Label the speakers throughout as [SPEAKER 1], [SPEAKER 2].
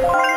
[SPEAKER 1] Yeah.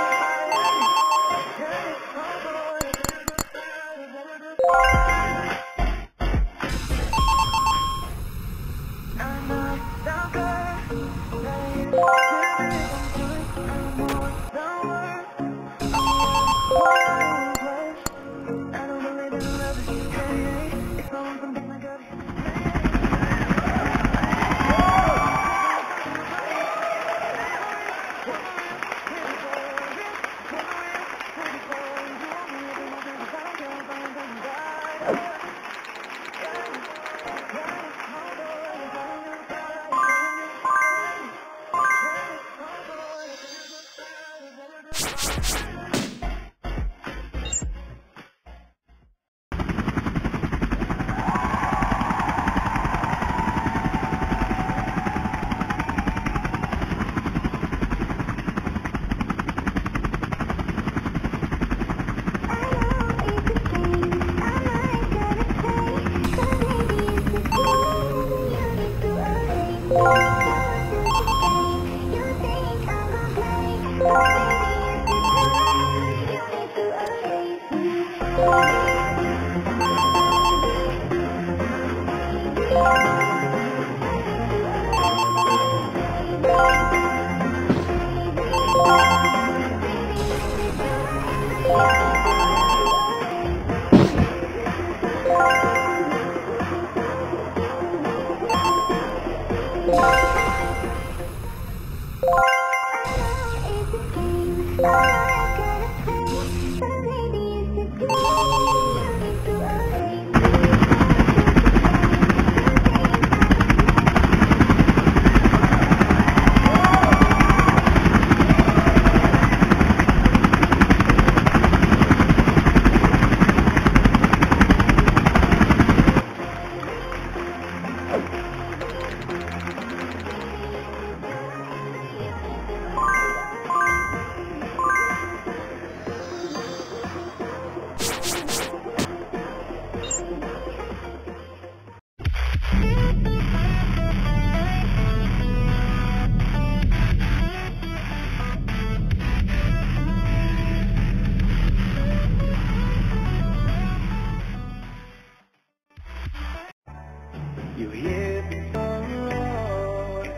[SPEAKER 2] Hit me so hard,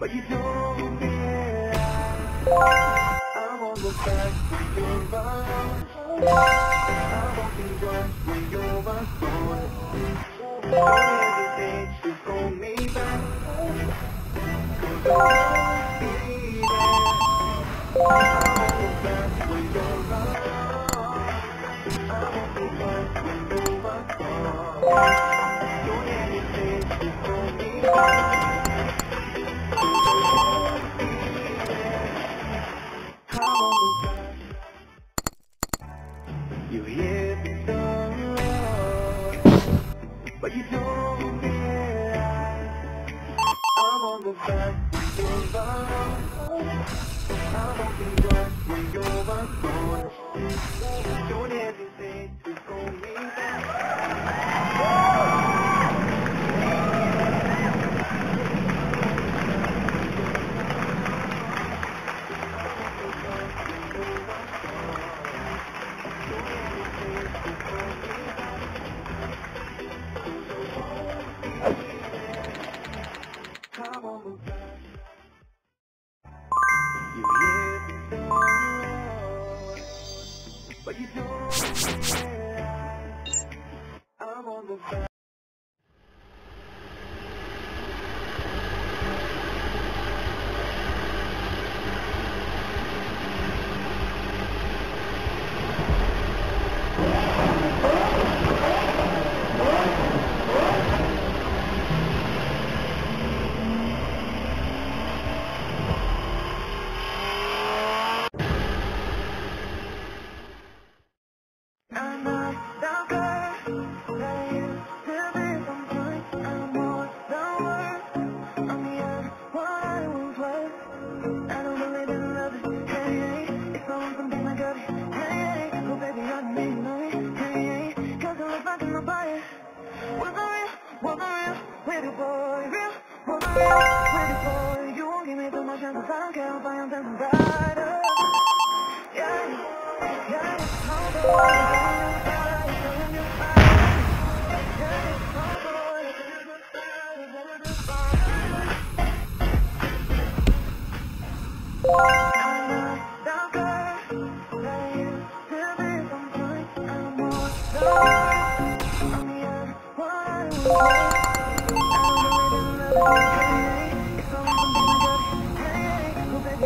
[SPEAKER 2] but you don't me I, I won't look back when you're gone. I won't be gone when you're gone. Don't hesitate to call me back, 'cause I'll be there. But you don't I'm on the back of our I'm on the back of our over